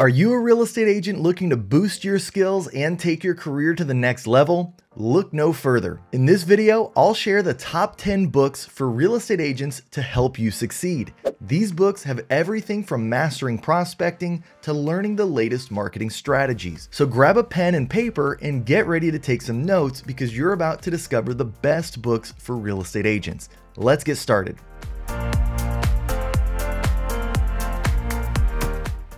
Are you a real estate agent looking to boost your skills and take your career to the next level? Look no further. In this video, I'll share the top 10 books for real estate agents to help you succeed. These books have everything from mastering prospecting to learning the latest marketing strategies. So grab a pen and paper and get ready to take some notes because you're about to discover the best books for real estate agents. Let's get started.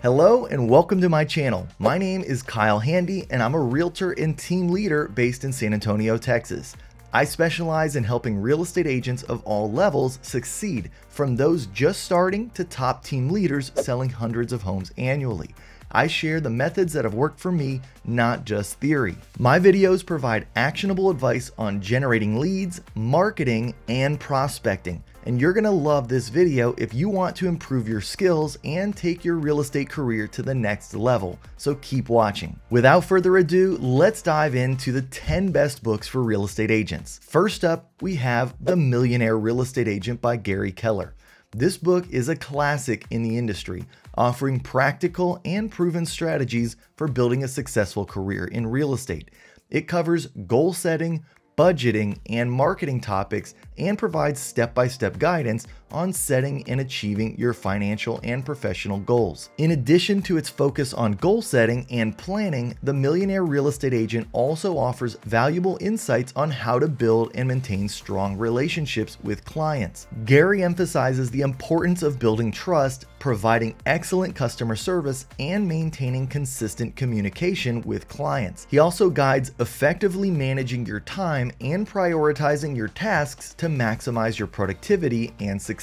Hello and welcome to my channel. My name is Kyle Handy and I'm a realtor and team leader based in San Antonio, Texas. I specialize in helping real estate agents of all levels succeed, from those just starting to top team leaders selling hundreds of homes annually. I share the methods that have worked for me, not just theory. My videos provide actionable advice on generating leads, marketing, and prospecting and you're gonna love this video if you want to improve your skills and take your real estate career to the next level, so keep watching. Without further ado, let's dive into the 10 best books for real estate agents. First up, we have The Millionaire Real Estate Agent by Gary Keller. This book is a classic in the industry, offering practical and proven strategies for building a successful career in real estate. It covers goal setting, budgeting, and marketing topics and provides step by step guidance on setting and achieving your financial and professional goals. In addition to its focus on goal setting and planning, the Millionaire Real Estate Agent also offers valuable insights on how to build and maintain strong relationships with clients. Gary emphasizes the importance of building trust, providing excellent customer service, and maintaining consistent communication with clients. He also guides effectively managing your time and prioritizing your tasks to maximize your productivity and success.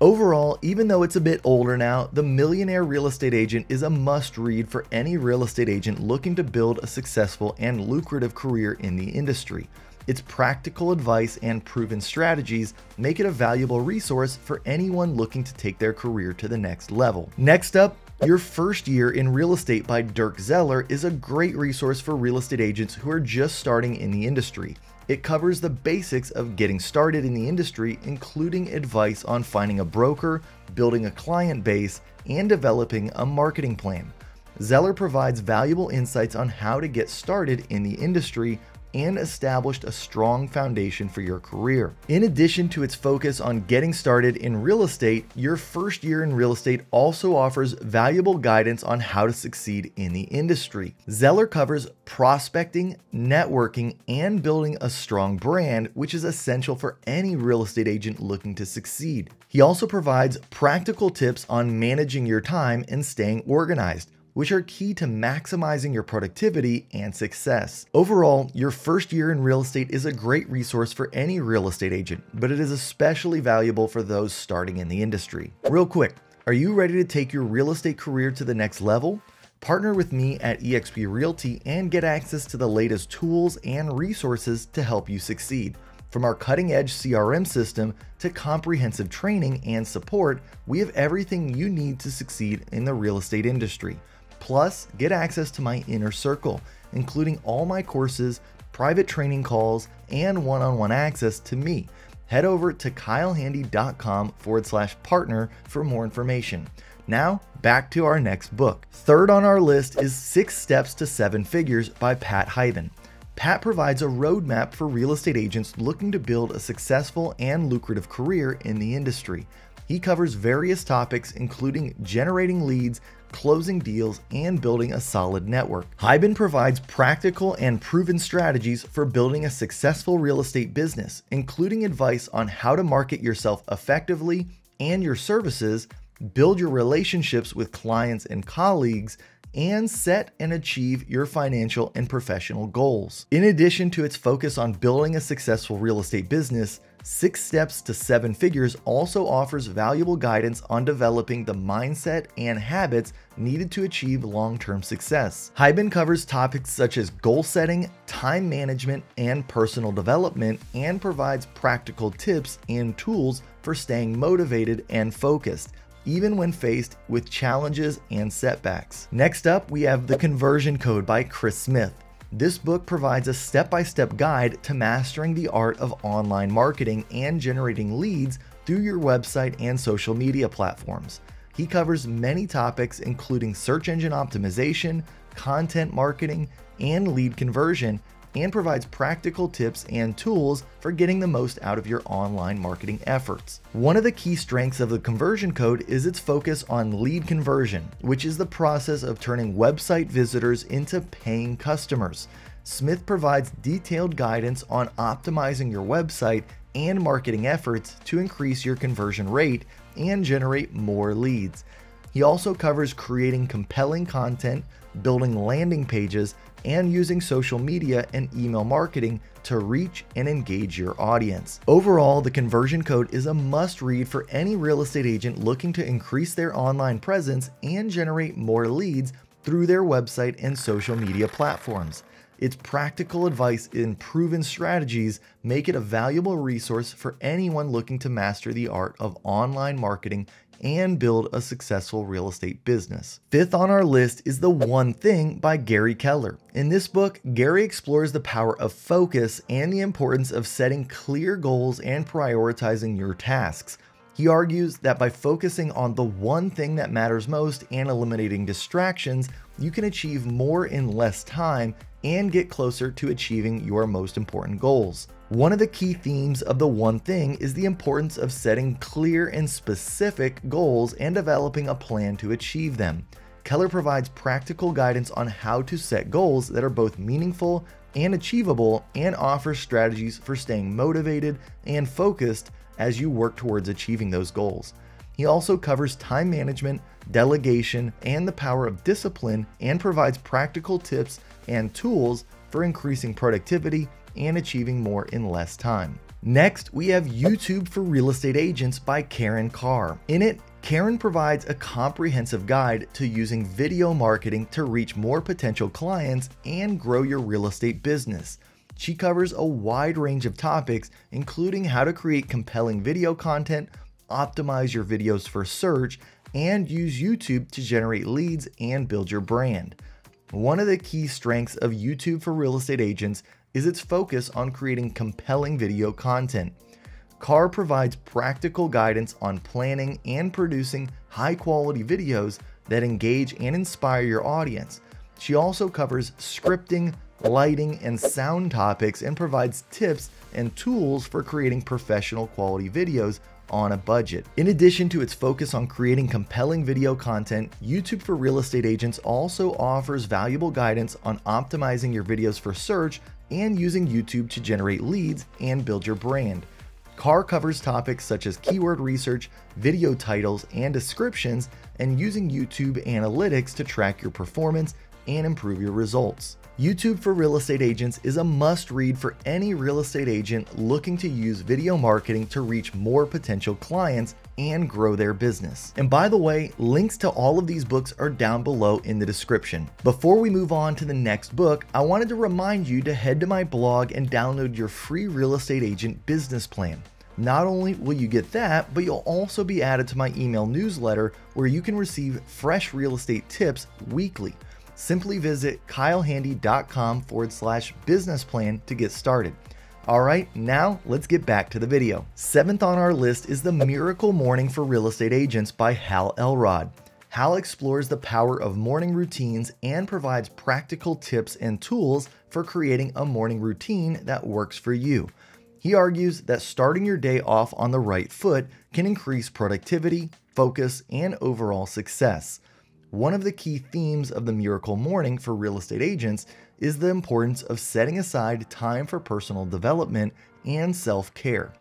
Overall, even though it's a bit older now, The Millionaire Real Estate Agent is a must read for any real estate agent looking to build a successful and lucrative career in the industry. Its practical advice and proven strategies make it a valuable resource for anyone looking to take their career to the next level. Next up, your First Year in Real Estate by Dirk Zeller is a great resource for real estate agents who are just starting in the industry. It covers the basics of getting started in the industry, including advice on finding a broker, building a client base, and developing a marketing plan. Zeller provides valuable insights on how to get started in the industry and established a strong foundation for your career. In addition to its focus on getting started in real estate, your first year in real estate also offers valuable guidance on how to succeed in the industry. Zeller covers prospecting, networking, and building a strong brand, which is essential for any real estate agent looking to succeed. He also provides practical tips on managing your time and staying organized which are key to maximizing your productivity and success. Overall, your first year in real estate is a great resource for any real estate agent, but it is especially valuable for those starting in the industry. Real quick, are you ready to take your real estate career to the next level? Partner with me at eXp Realty and get access to the latest tools and resources to help you succeed. From our cutting edge CRM system to comprehensive training and support, we have everything you need to succeed in the real estate industry. Plus, get access to my inner circle, including all my courses, private training calls, and one on one access to me. Head over to kylehandy.com forward slash partner for more information. Now, back to our next book. Third on our list is Six Steps to Seven Figures by Pat Hiban. Pat provides a roadmap for real estate agents looking to build a successful and lucrative career in the industry. He covers various topics, including generating leads, closing deals, and building a solid network. Hiban provides practical and proven strategies for building a successful real estate business, including advice on how to market yourself effectively and your services, build your relationships with clients and colleagues, and set and achieve your financial and professional goals. In addition to its focus on building a successful real estate business, Six Steps to Seven Figures also offers valuable guidance on developing the mindset and habits needed to achieve long term success. Hiban covers topics such as goal setting, time management, and personal development, and provides practical tips and tools for staying motivated and focused even when faced with challenges and setbacks. Next up, we have The Conversion Code by Chris Smith. This book provides a step by step guide to mastering the art of online marketing and generating leads through your website and social media platforms. He covers many topics including search engine optimization, content marketing, and lead conversion, and provides practical tips and tools for getting the most out of your online marketing efforts. One of the key strengths of the conversion code is its focus on lead conversion, which is the process of turning website visitors into paying customers. Smith provides detailed guidance on optimizing your website and marketing efforts to increase your conversion rate and generate more leads. He also covers creating compelling content, building landing pages, and using social media and email marketing to reach and engage your audience. Overall, the conversion code is a must read for any real estate agent looking to increase their online presence and generate more leads through their website and social media platforms. Its practical advice and proven strategies make it a valuable resource for anyone looking to master the art of online marketing and build a successful real estate business. Fifth on our list is The One Thing by Gary Keller. In this book, Gary explores the power of focus and the importance of setting clear goals and prioritizing your tasks. He argues that by focusing on the one thing that matters most and eliminating distractions, you can achieve more in less time and get closer to achieving your most important goals. One of the key themes of the One Thing is the importance of setting clear and specific goals and developing a plan to achieve them. Keller provides practical guidance on how to set goals that are both meaningful and achievable and offers strategies for staying motivated and focused as you work towards achieving those goals. He also covers time management, delegation, and the power of discipline and provides practical tips and tools for increasing productivity and achieving more in less time. Next, we have YouTube for Real Estate Agents by Karin Carr. In it, Karin provides a comprehensive guide to using video marketing to reach more potential clients and grow your real estate business. She covers a wide range of topics, including how to create compelling video content, optimize your videos for search, and use YouTube to generate leads and build your brand. One of the key strengths of YouTube for real estate agents is its focus on creating compelling video content. Carr provides practical guidance on planning and producing high quality videos that engage and inspire your audience. She also covers scripting, lighting, and sound topics and provides tips and tools for creating professional quality videos on a budget. In addition to its focus on creating compelling video content, YouTube for real estate agents also offers valuable guidance on optimizing your videos for search and using YouTube to generate leads and build your brand. Carr covers topics such as keyword research, video titles, and descriptions, and using YouTube analytics to track your performance and improve your results. YouTube for Real Estate Agents is a must read for any real estate agent looking to use video marketing to reach more potential clients and grow their business. And by the way, links to all of these books are down below in the description. Before we move on to the next book, I wanted to remind you to head to my blog and download your free real estate agent business plan. Not only will you get that, but you'll also be added to my email newsletter where you can receive fresh real estate tips weekly simply visit kylehandy.com forward slash business plan to get started. All right, now let's get back to the video. Seventh on our list is The Miracle Morning for Real Estate Agents by Hal Elrod. Hal explores the power of morning routines and provides practical tips and tools for creating a morning routine that works for you. He argues that starting your day off on the right foot can increase productivity, focus, and overall success. One of the key themes of the Miracle Morning for real estate agents is the importance of setting aside time for personal development and self care.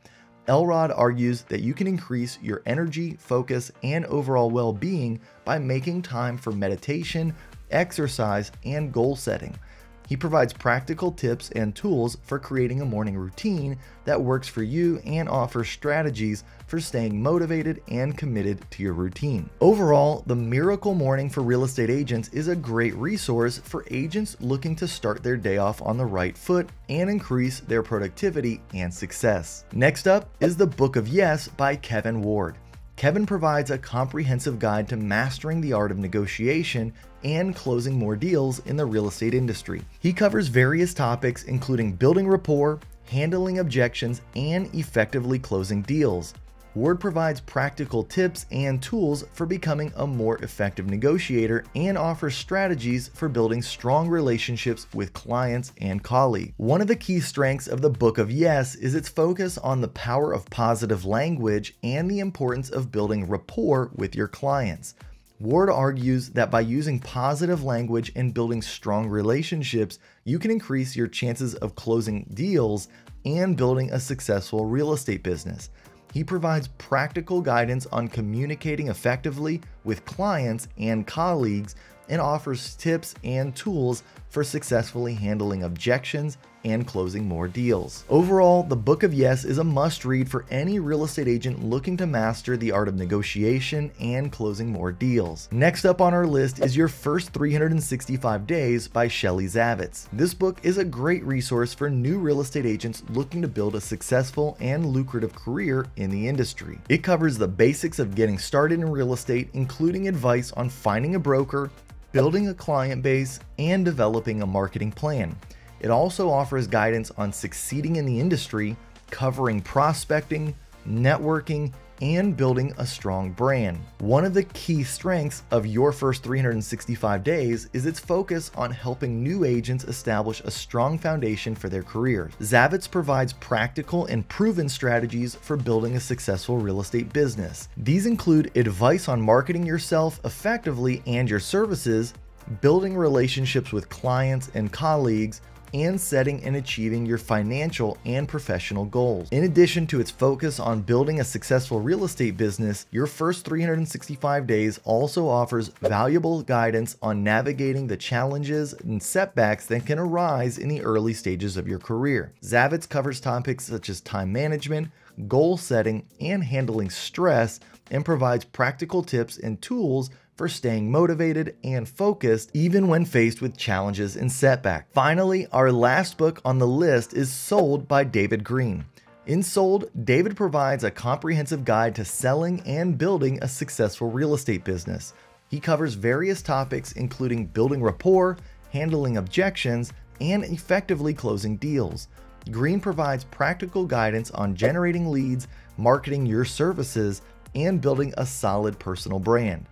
Elrod argues that you can increase your energy, focus, and overall well being by making time for meditation, exercise, and goal setting. He provides practical tips and tools for creating a morning routine that works for you and offers strategies for staying motivated and committed to your routine. Overall, the Miracle Morning for Real Estate Agents is a great resource for agents looking to start their day off on the right foot and increase their productivity and success. Next up is the Book of Yes by Kevin Ward. Kevin provides a comprehensive guide to mastering the art of negotiation and closing more deals in the real estate industry. He covers various topics including building rapport, handling objections, and effectively closing deals. Ward provides practical tips and tools for becoming a more effective negotiator and offers strategies for building strong relationships with clients and colleagues. One of the key strengths of the Book of Yes is its focus on the power of positive language and the importance of building rapport with your clients. Ward argues that by using positive language and building strong relationships, you can increase your chances of closing deals and building a successful real estate business. He provides practical guidance on communicating effectively with clients and colleagues and offers tips and tools for successfully handling objections and closing more deals. Overall, the Book of Yes is a must read for any real estate agent looking to master the art of negotiation and closing more deals. Next up on our list is Your First 365 Days by Shelley Zavitz. This book is a great resource for new real estate agents looking to build a successful and lucrative career in the industry. It covers the basics of getting started in real estate, including advice on finding a broker, building a client base, and developing a marketing plan. It also offers guidance on succeeding in the industry, covering prospecting, networking, and building a strong brand. One of the key strengths of your first 365 days is its focus on helping new agents establish a strong foundation for their careers. Zavitz provides practical and proven strategies for building a successful real estate business. These include advice on marketing yourself effectively and your services, building relationships with clients and colleagues, and setting and achieving your financial and professional goals. In addition to its focus on building a successful real estate business, your first 365 days also offers valuable guidance on navigating the challenges and setbacks that can arise in the early stages of your career. Zavitz covers topics such as time management, goal setting, and handling stress, and provides practical tips and tools for staying motivated and focused even when faced with challenges and setbacks. Finally, our last book on the list is Sold by David Greene. In Sold, David provides a comprehensive guide to selling and building a successful real estate business. He covers various topics including building rapport, handling objections, and effectively closing deals. Greene provides practical guidance on generating leads, marketing your services, and building a solid personal brand.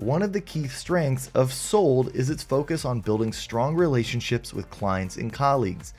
One of the key strengths of Sold is its focus on building strong relationships with clients and colleagues.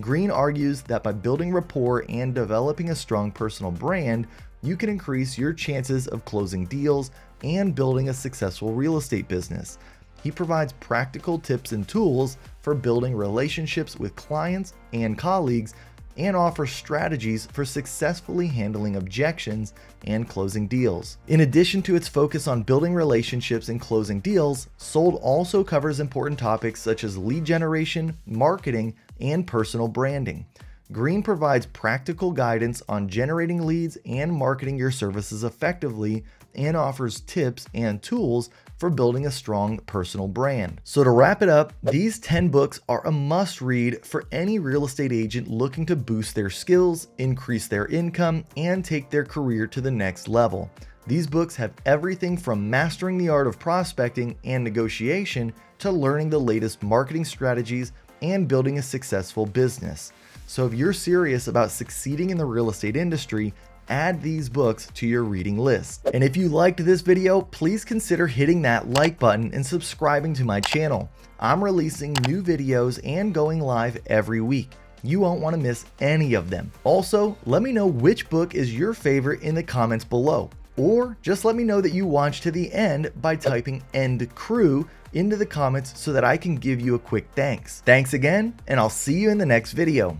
Greene argues that by building rapport and developing a strong personal brand, you can increase your chances of closing deals and building a successful real estate business. He provides practical tips and tools for building relationships with clients and colleagues and offers strategies for successfully handling objections and closing deals. In addition to its focus on building relationships and closing deals, Sold also covers important topics such as lead generation, marketing, and personal branding. Greene provides practical guidance on generating leads and marketing your services effectively and offers tips and tools for building a strong personal brand. So, to wrap it up, these 10 books are a must read for any real estate agent looking to boost their skills, increase their income, and take their career to the next level. These books have everything from mastering the art of prospecting and negotiation to learning the latest marketing strategies and building a successful business. So, if you're serious about succeeding in the real estate industry, add these books to your reading list. And if you liked this video, please consider hitting that like button and subscribing to my channel. I'm releasing new videos and going live every week. You won't want to miss any of them. Also, let me know which book is your favorite in the comments below. Or just let me know that you watched to the end by typing end crew into the comments so that I can give you a quick thanks. Thanks again, and I'll see you in the next video.